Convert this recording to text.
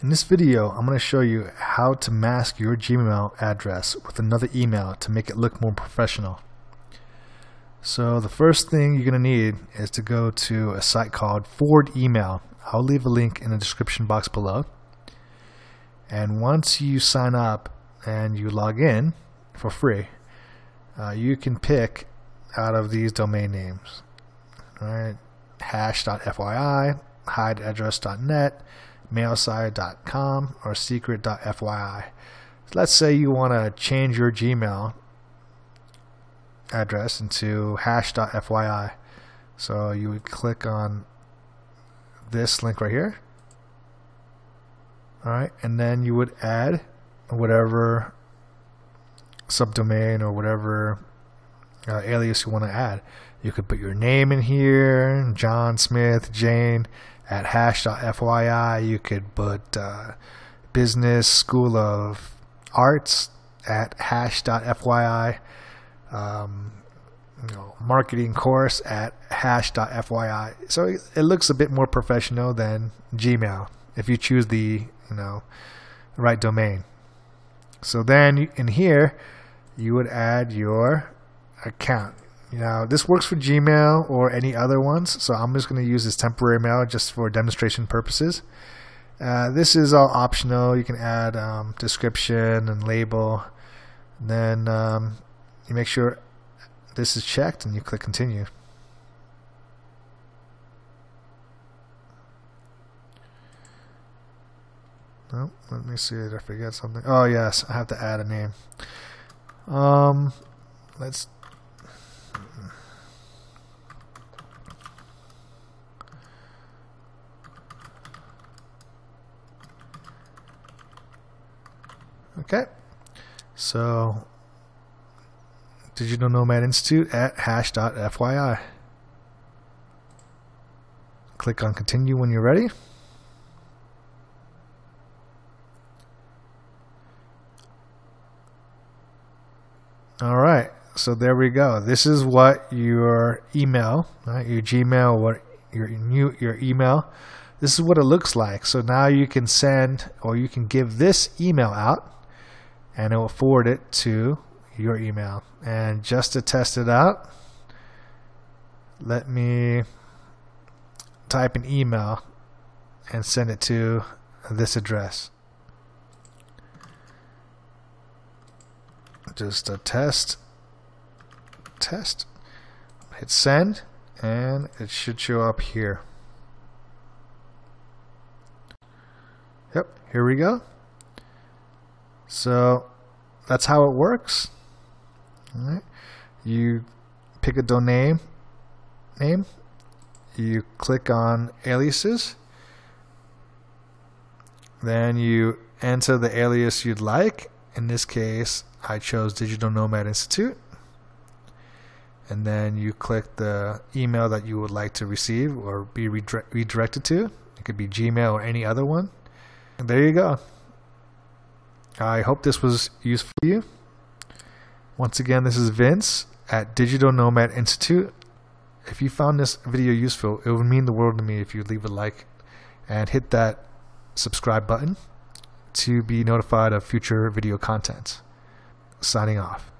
In this video, I'm going to show you how to mask your Gmail address with another email to make it look more professional. So the first thing you're going to need is to go to a site called Forward Email. I'll leave a link in the description box below. And once you sign up and you log in for free, uh, you can pick out of these domain names. Right, hash.fyi, hideaddress.net, mailsite.com or secret.fyi. So let's say you want to change your Gmail address into hash.fyi. So you would click on this link right here. Alright, and then you would add whatever subdomain or whatever uh, alias you want to add. You could put your name in here, John Smith, Jane, at hash.fyi. You could put uh, business school of arts at hash.fyi. Um, you know, marketing course at hash.fyi. So it, it looks a bit more professional than Gmail if you choose the you know right domain. So then in here you would add your account. Now this works for Gmail or any other ones, so I'm just going to use this temporary mail just for demonstration purposes. Uh, this is all optional. You can add um, description and label. And then um, you make sure this is checked and you click continue. Oh, let me see. Did I forget something? Oh yes, I have to add a name. Um, let's Okay. So, Digital Nomad Institute at hash.fyi. Click on continue when you're ready. All right. So there we go. This is what your email, right, your Gmail, what your new your email. This is what it looks like. So now you can send or you can give this email out and it will forward it to your email. And just to test it out, let me type an email and send it to this address. Just a test, test, hit send, and it should show up here. Yep, here we go. So that's how it works. Right. You pick a domain name. You click on aliases. Then you enter the alias you'd like. In this case, I chose Digital Nomad Institute. And then you click the email that you would like to receive or be redirected to. It could be Gmail or any other one. And there you go. I hope this was useful to you. Once again, this is Vince at Digital Nomad Institute. If you found this video useful, it would mean the world to me if you leave a like and hit that subscribe button to be notified of future video content. Signing off.